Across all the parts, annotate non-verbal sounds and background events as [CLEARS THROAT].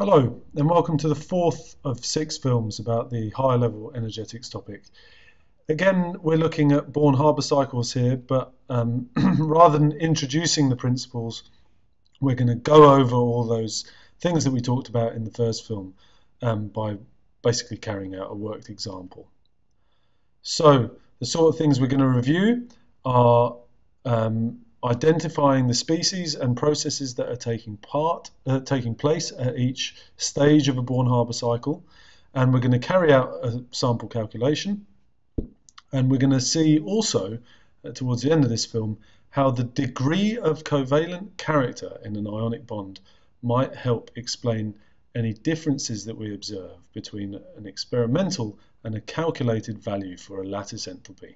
Hello, and welcome to the fourth of six films about the high level energetics topic. Again, we're looking at Born Haber cycles here, but um, [CLEARS THROAT] rather than introducing the principles, we're going to go over all those things that we talked about in the first film um, by basically carrying out a worked example. So, the sort of things we're going to review are um, identifying the species and processes that are taking part, uh, taking place at each stage of a Born-Haber cycle, and we're going to carry out a sample calculation, and we're going to see also uh, towards the end of this film how the degree of covalent character in an ionic bond might help explain any differences that we observe between an experimental and a calculated value for a lattice enthalpy.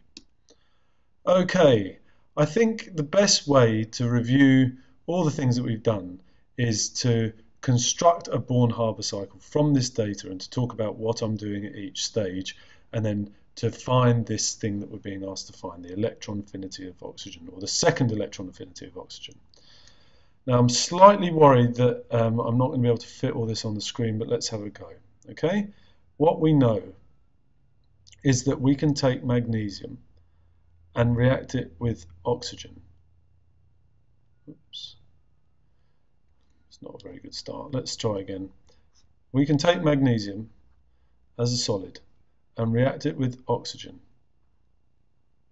Okay, I think the best way to review all the things that we've done is to construct a Born-Haber cycle from this data and to talk about what I'm doing at each stage and then to find this thing that we're being asked to find, the electron affinity of oxygen or the second electron affinity of oxygen. Now I'm slightly worried that um, I'm not going to be able to fit all this on the screen, but let's have a go. Okay, what we know is that we can take magnesium and react it with oxygen. Oops. It's not a very good start. Let's try again. We can take magnesium as a solid and react it with oxygen,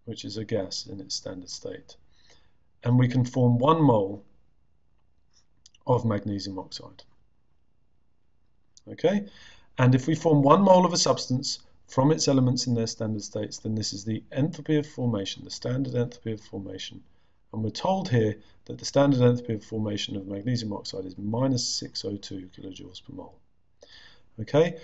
which is a gas in its standard state. And we can form one mole of magnesium oxide. Okay? And if we form one mole of a substance from its elements in their standard states, then this is the enthalpy of formation, the standard enthalpy of formation. And we're told here that the standard enthalpy of formation of magnesium oxide is minus 602 kilojoules per mole. Okay,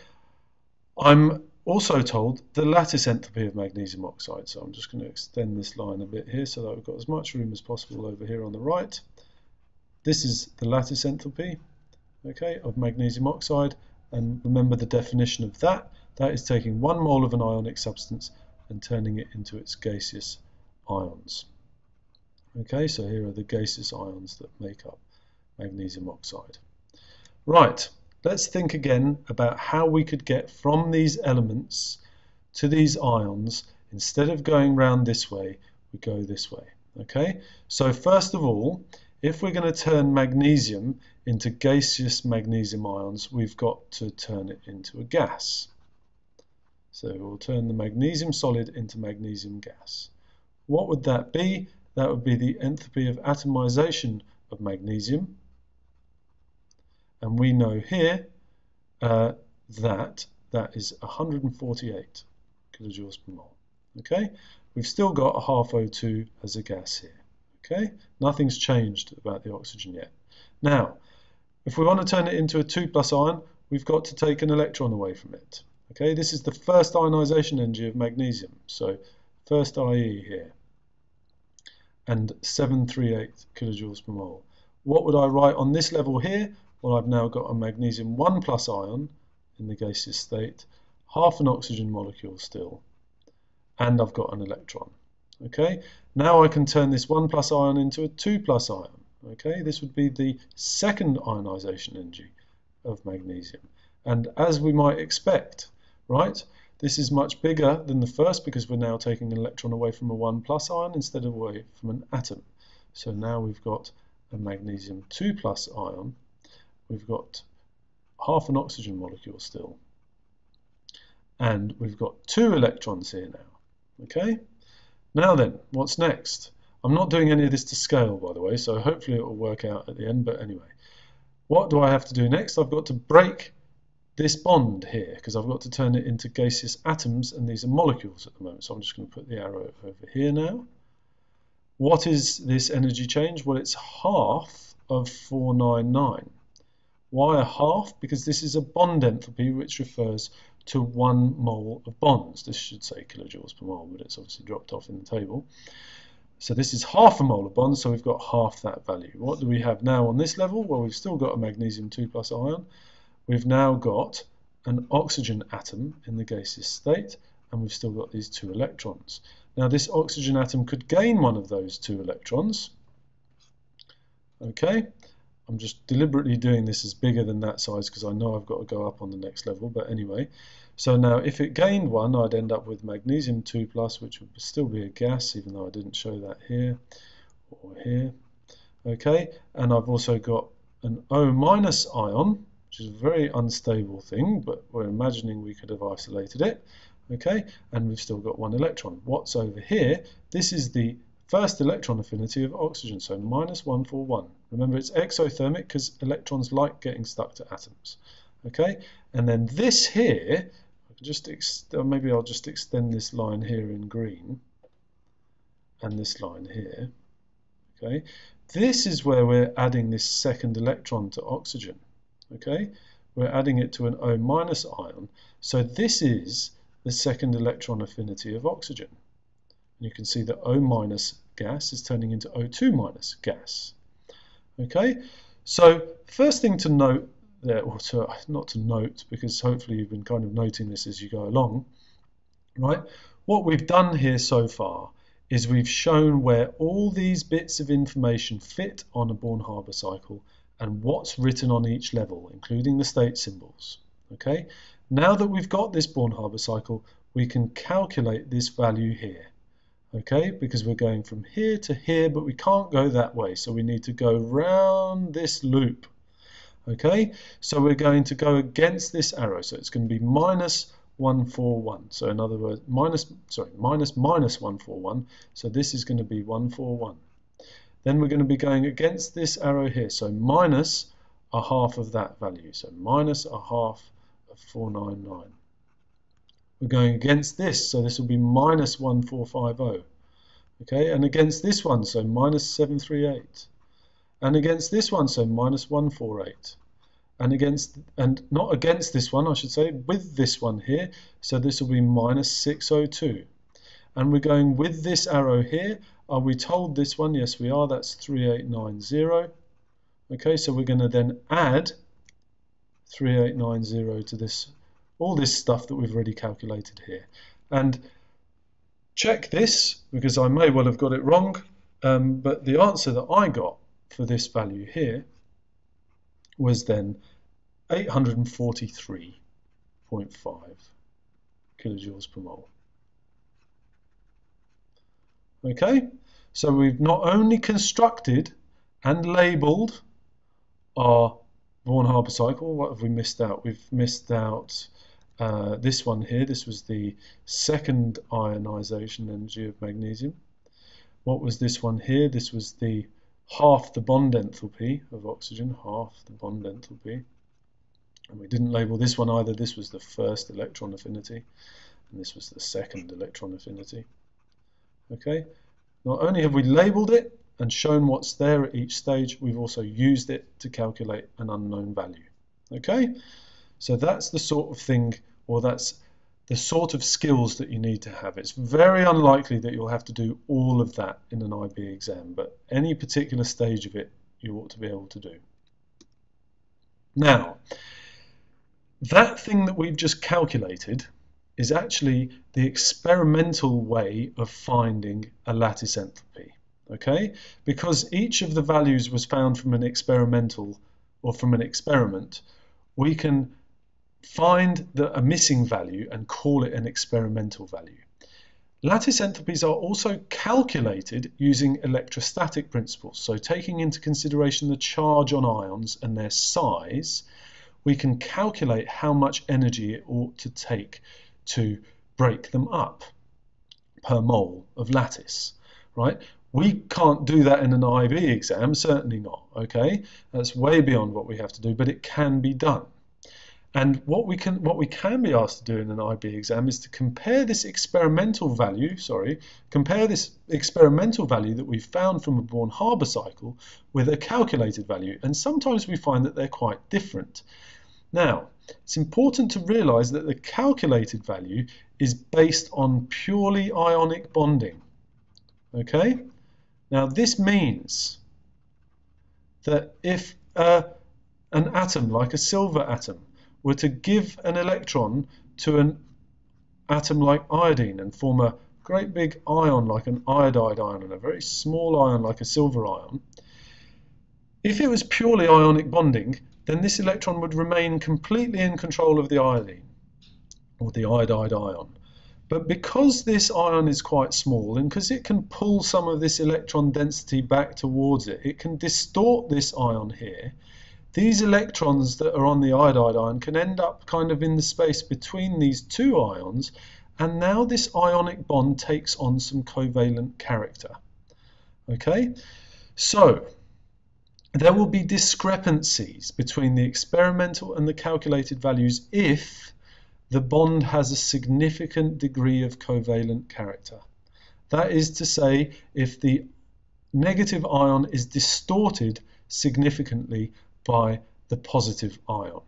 I'm also told the lattice enthalpy of magnesium oxide, so I'm just going to extend this line a bit here so that we've got as much room as possible over here on the right. This is the lattice enthalpy okay, of magnesium oxide, and remember the definition of that that is taking one mole of an ionic substance and turning it into its gaseous ions. Okay, so here are the gaseous ions that make up magnesium oxide. Right, let's think again about how we could get from these elements to these ions. Instead of going round this way, we go this way. Okay, so first of all, if we're going to turn magnesium into gaseous magnesium ions, we've got to turn it into a gas. So we'll turn the magnesium solid into magnesium gas. What would that be? That would be the enthalpy of atomization of magnesium. And we know here uh, that that is 148 kilojoules per mole. Okay, we've still got a half O2 as a gas here. Okay, nothing's changed about the oxygen yet. Now, if we want to turn it into a 2 plus ion, we've got to take an electron away from it. Okay, this is the first ionization energy of magnesium. So first IE here. And 738 kilojoules per mole. What would I write on this level here? Well, I've now got a magnesium 1 plus ion in the gaseous state, half an oxygen molecule still, and I've got an electron. Okay, now I can turn this 1 plus ion into a 2 plus ion. Okay, this would be the second ionization energy of magnesium. And as we might expect, right? This is much bigger than the first because we're now taking an electron away from a 1 plus ion instead of away from an atom. So now we've got a magnesium 2 plus ion. We've got half an oxygen molecule still. And we've got two electrons here now. Okay? Now then, what's next? I'm not doing any of this to scale, by the way, so hopefully it will work out at the end, but anyway. What do I have to do next? I've got to break this bond here because I've got to turn it into gaseous atoms and these are molecules at the moment. So I'm just going to put the arrow over here now. What is this energy change? Well, it's half of 499. Why a half? Because this is a bond enthalpy which refers to one mole of bonds. This should say kilojoules per mole, but it's obviously dropped off in the table. So this is half a mole of bonds, so we've got half that value. What do we have now on this level? Well, we've still got a magnesium 2 plus ion, we've now got an oxygen atom in the gaseous state and we've still got these two electrons. Now this oxygen atom could gain one of those two electrons. Okay, I'm just deliberately doing this as bigger than that size because I know I've got to go up on the next level, but anyway. So now if it gained one, I'd end up with magnesium 2 plus, which would still be a gas, even though I didn't show that here or here. Okay, and I've also got an O minus ion, which is a very unstable thing, but we're imagining we could have isolated it. Okay, and we've still got one electron. What's over here? This is the first electron affinity of oxygen, so minus 141. Remember, it's exothermic because electrons like getting stuck to atoms. Okay, and then this here, just uh, maybe I'll just extend this line here in green, and this line here. Okay, this is where we're adding this second electron to oxygen. Okay, we're adding it to an O minus ion. So this is the second electron affinity of oxygen. And you can see that O minus gas is turning into O2 minus gas. Okay, so first thing to note there, or to, not to note, because hopefully you've been kind of noting this as you go along, right? What we've done here so far is we've shown where all these bits of information fit on a Born-Haber cycle and what's written on each level, including the state symbols. Okay, now that we've got this Born-Haber cycle, we can calculate this value here. Okay, because we're going from here to here, but we can't go that way, so we need to go round this loop. Okay, so we're going to go against this arrow, so it's going to be minus 141. So in other words, minus, sorry, minus minus 141. So this is going to be 141. Then we're going to be going against this arrow here. So minus a half of that value. So minus a half of 499. We're going against this. So this will be minus 1450. Okay, and against this one, so minus 738. And against this one, so minus 148 and against and not against this one I should say with this one here so this will be minus 602 and we're going with this arrow here. Are we told this one? Yes we are. That's 3890 okay so we're going to then add 3890 to this all this stuff that we've already calculated here. And check this because I may well have got it wrong um, but the answer that I got for this value here was then 843.5 kilojoules per mole. Okay, so we've not only constructed and labelled our Born-Haber cycle, what have we missed out? We've missed out uh, this one here. This was the second ionization energy of magnesium. What was this one here? This was the half the bond enthalpy of oxygen, half the bond enthalpy. And we didn't label this one either. This was the first electron affinity, and this was the second electron affinity. Okay, not only have we labeled it and shown what's there at each stage, we've also used it to calculate an unknown value. Okay, so that's the sort of thing, or that's the sort of skills that you need to have. It's very unlikely that you'll have to do all of that in an IB exam, but any particular stage of it you ought to be able to do. Now, that thing that we've just calculated is actually the experimental way of finding a lattice enthalpy. Okay, because each of the values was found from an experimental or from an experiment, we can find the, a missing value and call it an experimental value. Lattice enthalpies are also calculated using electrostatic principles, so taking into consideration the charge on ions and their size, we can calculate how much energy it ought to take to break them up per mole of lattice, right? We can't do that in an IB exam, certainly not, okay? That's way beyond what we have to do, but it can be done. And what we can what we can be asked to do in an IB exam is to compare this experimental value, sorry, compare this experimental value that we've found from a Born-Haber cycle with a calculated value. And sometimes we find that they're quite different. Now, it's important to realize that the calculated value is based on purely ionic bonding. Okay? Now, this means that if uh, an atom, like a silver atom, were to give an electron to an atom like iodine and form a great big ion like an iodide ion and a very small ion like a silver ion, If it was purely ionic bonding, then this electron would remain completely in control of the iodine, or the iodide ion. But because this ion is quite small and because it can pull some of this electron density back towards it, it can distort this ion here. These electrons that are on the iodide ion can end up kind of in the space between these two ions and now this ionic bond takes on some covalent character. Okay, so there will be discrepancies between the experimental and the calculated values if the bond has a significant degree of covalent character. That is to say, if the negative ion is distorted significantly by the positive ion.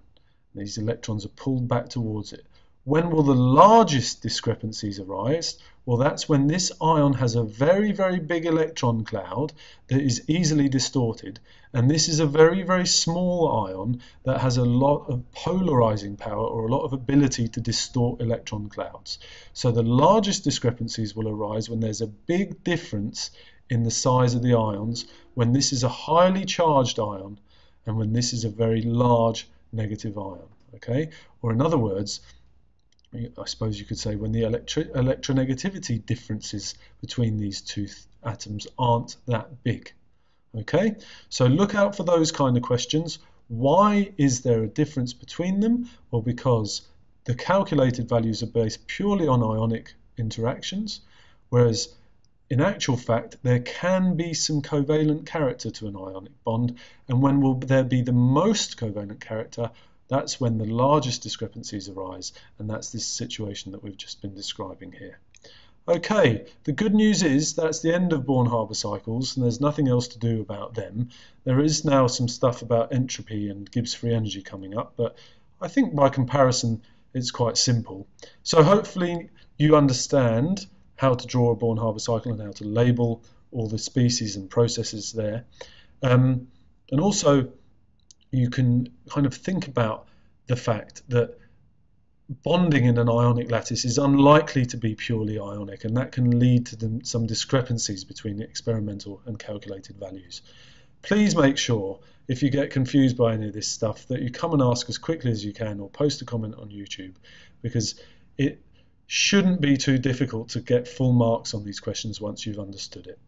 These electrons are pulled back towards it. When will the largest discrepancies arise? Well, that's when this ion has a very, very big electron cloud that is easily distorted. And this is a very, very small ion that has a lot of polarizing power or a lot of ability to distort electron clouds. So the largest discrepancies will arise when there's a big difference in the size of the ions, when this is a highly charged ion, and when this is a very large negative ion. Okay, or in other words, I suppose you could say when the electro electronegativity differences between these two atoms aren't that big. Okay, so look out for those kind of questions. Why is there a difference between them? Well, because the calculated values are based purely on ionic interactions, whereas in actual fact, there can be some covalent character to an ionic bond, and when will there be the most covalent character? That's when the largest discrepancies arise, and that's this situation that we've just been describing here. Okay, the good news is that's the end of Born-Haber cycles, and there's nothing else to do about them. There is now some stuff about entropy and Gibbs free energy coming up, but I think by comparison it's quite simple. So hopefully you understand how to draw a Born-Haber cycle and how to label all the species and processes there. Um, and also you can kind of think about the fact that bonding in an ionic lattice is unlikely to be purely ionic, and that can lead to some discrepancies between experimental and calculated values. Please make sure, if you get confused by any of this stuff, that you come and ask as quickly as you can or post a comment on YouTube, because it shouldn't be too difficult to get full marks on these questions once you've understood it.